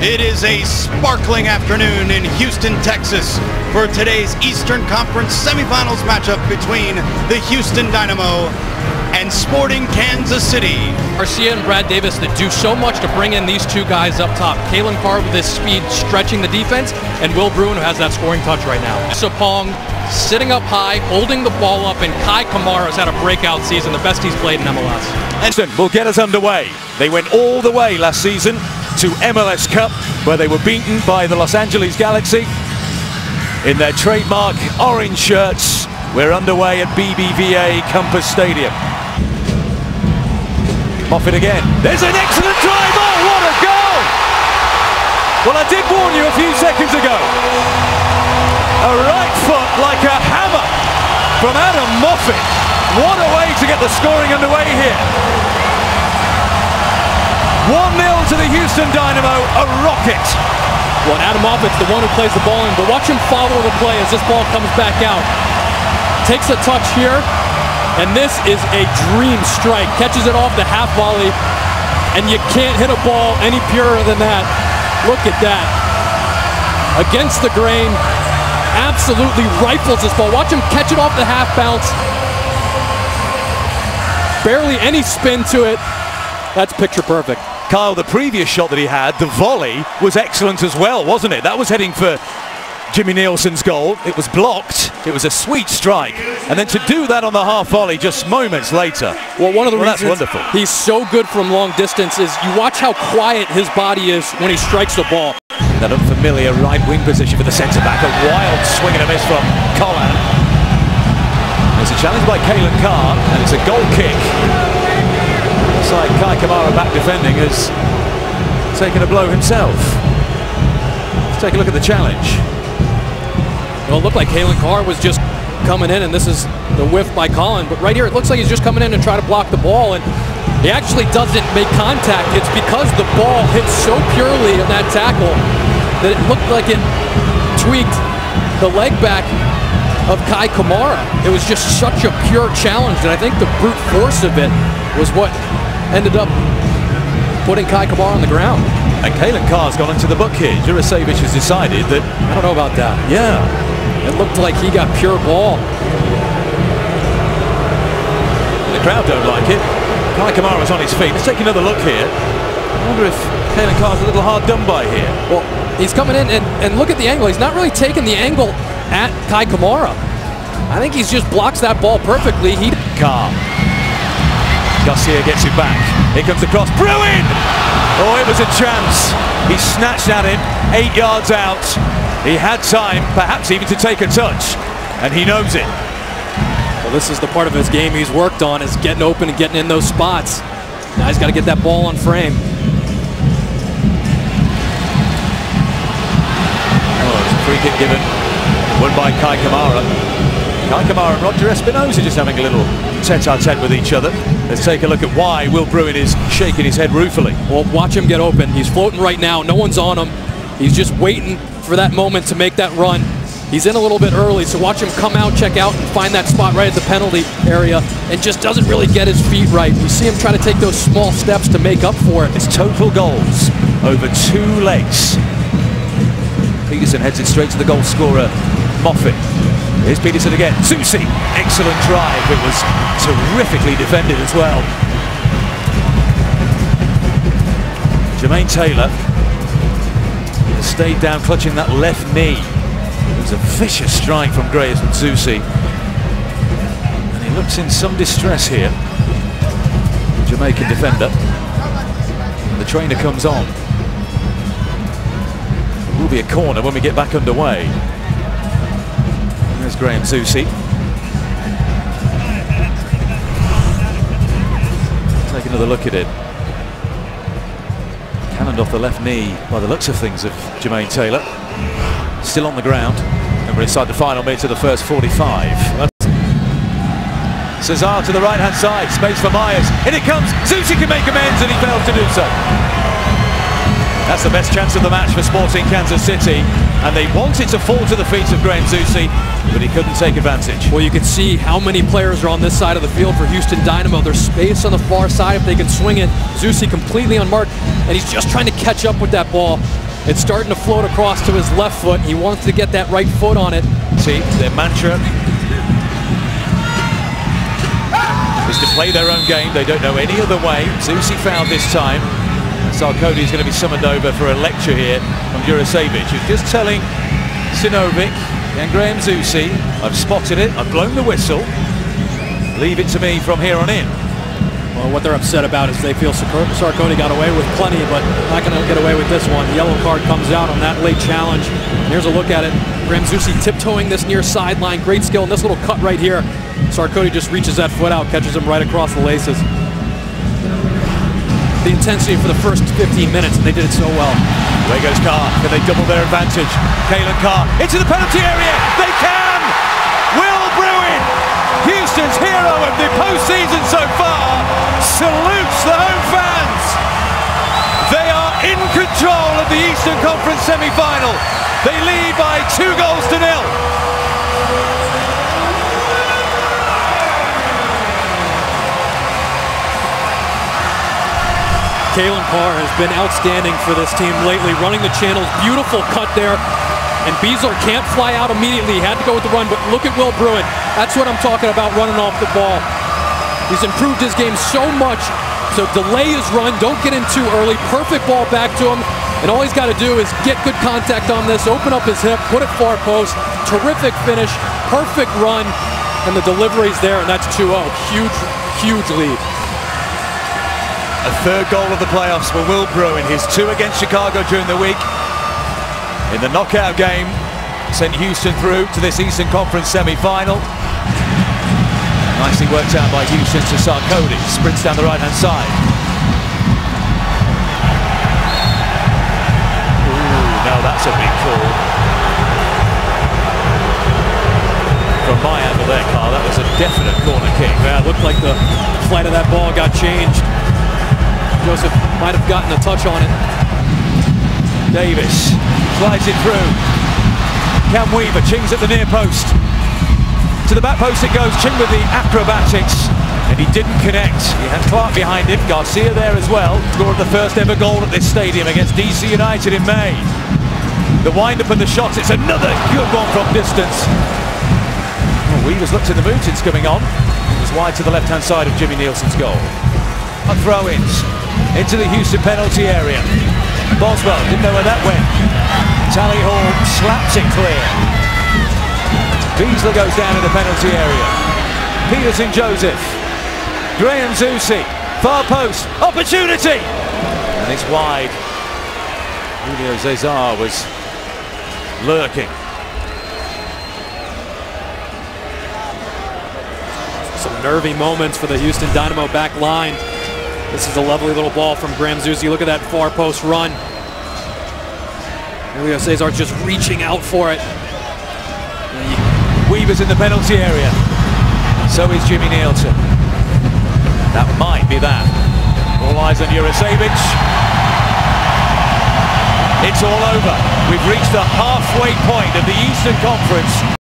It is a sparkling afternoon in Houston, Texas for today's Eastern Conference semifinals matchup between the Houston Dynamo and Sporting Kansas City. Garcia and Brad Davis that do so much to bring in these two guys up top. Calen Carr with his speed stretching the defense, and Will Bruin who has that scoring touch right now. Sapong sitting up high, holding the ball up, and Kei Kamara's had a breakout season, the best he's played in MLS. And will get us underway. They went all the way last season to MLS Cup, where they were beaten by the Los Angeles Galaxy in their trademark orange shirts. We're underway at BBVA Compass Stadium. Moffat again. There's an excellent drive. Oh, what a goal! Well, I did warn you a few seconds ago. A right foot like a hammer from Adam Moffat. What a way to get the scoring underway here. 1-0 to the Houston Dynamo, a rocket. Well, Adam Moffat's the one who plays the ball in, but watch him follow the play as this ball comes back out. Takes a touch here, and this is a dream strike. Catches it off the half volley, and you can't hit a ball any purer than that. Look at that. Against the grain, absolutely rifles this ball. Watch him catch it off the half bounce. Barely any spin to it. That's picture perfect. Kyle, the previous shot that he had, the volley, was excellent as well, wasn't it? That was heading for Jimmy Nielsen's goal. It was blocked. It was a sweet strike. And then to do that on the half volley just moments later. Well, one of the well, reasons that's wonderful. he's so good from long distance is you watch how quiet his body is when he strikes the ball. That unfamiliar right wing position for the centre back. A wild swing and a miss from Collin. There's a challenge by Calen Carr, and it's a goal kick. Like Kei Kamara back defending has taken a blow himself. Let's take a look at the challenge. Well, it looked like Calen Carr was just coming in, and this is the whiff by Collin. But right here, it looks like he's just coming in and trying to block the ball, and he actually doesn't make contact. It's because the ball hits so purely in that tackle that it looked like it tweaked the leg back of Kei Kamara. It was just such a pure challenge, and I think the brute force of it was what ended up putting Kei Kamara on the ground. And Calen Carr's gone into the book here. Jurasevich has decided that... I don't know about that. Yeah. It looked like he got pure ball. The crowd don't like it. Kei Kamara's on his feet. Let's take another look here. I wonder if Calen Carr's a little hard done by here. Well, he's coming in and, and look at the angle. He's not really taking the angle at Kai Kamara. I think he's just blocks that ball perfectly. He Carr. Garcia gets it back. Here comes the cross. Bruin! Oh, it was a chance. He snatched at it, eight yards out. He had time, perhaps even to take a touch, and he knows it. Well, this is the part of his game he's worked on is getting open and getting in those spots. Now he's got to get that ball on frame. Oh, it's a free kick given. Won by Kei Kamara. Kei Kamara and Roger Espinoza just having a little tete-a-tete -tete with each other. Let's take a look at why Will Bruin is shaking his head ruefully. Well, watch him get open. He's floating right now. No one's on him. He's just waiting for that moment to make that run. He's in a little bit early, so watch him come out, check out, and find that spot right at the penalty area, and just doesn't really get his feet right. You see him try to take those small steps to make up for it. It's total goals over two legs. Peterson heads it straight to the goal scorer, Moffat. Here's Peterson again. Zusi, excellent drive. It was terrifically defended as well. Jermaine Taylor stayed down clutching that left knee. It was a vicious strike from Graham Zusi. And he looks in some distress here. The Jamaican defender. And the trainer comes on. It will be a corner when we get back underway. There's Graham Zusi. Take another look at it. Cannoned off the left knee by the looks of things of Jermaine Taylor. Still on the ground. And we're inside the final minute of the first 45. Cesar to the right hand side. Space for Myers. In it comes. Zusi can make amends and he fails to do so. That's the best chance of the match for Sporting Kansas City. And they wanted to fall to the feet of Graham Zusi, but he couldn't take advantage. Well, you can see how many players are on this side of the field for Houston Dynamo. There's space on the far side if they can swing it. Zusi completely unmarked, and he's just trying to catch up with that ball. It's starting to float across to his left foot. He wants to get that right foot on it. See, their mantra is to play their own game. They don't know any other way. Zusi fouled this time. Sarkodie is going to be summoned over for a lecture here from Jurasevich, who's just telling Sinovic and Graham Zusi, I've spotted it, I've blown the whistle. Leave it to me from here on in. Well, what they're upset about is they feel Sarkodie got away with plenty, but not going to get away with this one. The yellow card comes out on that late challenge. Here's a look at it. Graham Zusi tiptoeing this near sideline. Great skill in this little cut right here. Sarkodie just reaches that foot out, catches him right across the laces. The intensity for the first 15 minutes, and they did it so well. Away goes Carr. Can they double their advantage? Calen Carr into the penalty area. They can! Will Bruin, Houston's hero of the postseason so far, salutes the home fans. They are in control of the Eastern Conference semi-final. They lead by two goals to nil. Calen Carr has been outstanding for this team lately, running the channels. Beautiful cut there. And Besler can't fly out immediately. He had to go with the run, but look at Will Bruin. That's what I'm talking about, running off the ball. He's improved his game so much. So delay his run, don't get in too early. Perfect ball back to him. And all he's got to do is get good contact on this, open up his hip, put it far post. Terrific finish, perfect run, and the delivery's there, and that's 2-0. Huge, huge lead. A third goal of the playoffs for Will Bruin. His two against Chicago during the week. In the knockout game, sent Houston through to this Eastern Conference semi-final. Nicely worked out by Houston to Sarkodie. Sprints down the right-hand side. Ooh, now that's a big call. From my angle there, Carl, that was a definite corner kick. Yeah, it looked like the flight of that ball got changed. Joseph might have gotten a touch on it. Davis slides it through. Cam Weaver chings at the near post. To the back post it goes. Ching with the acrobatics. And he didn't connect. He had Clark behind him. Garcia there as well. Scored the first ever goal at this stadium against DC United in May. The wind up and the shot. It's another good one from distance. Well, Weaver's looked in the mood since coming on. It's wide to the left hand side of Jimmy Nielsen's goal. A throw-ins into the Houston penalty area. Boswell didn't know where that went. Tally Hall slaps it clear. Besler goes down in the penalty area. Peterson Joseph. Graham Zusi. Far post. Opportunity! And it's wide. Julio Cesar was lurking. Some nervy moments for the Houston Dynamo back line. This is a lovely little ball from Graham Zusi. Look at that far post run. Julio Cesar just reaching out for it. Weaver's in the penalty area. So is Jimmy Nielsen. That might be that. All eyes on Jurasevich. It's all over. We've reached the halfway point of the Eastern Conference.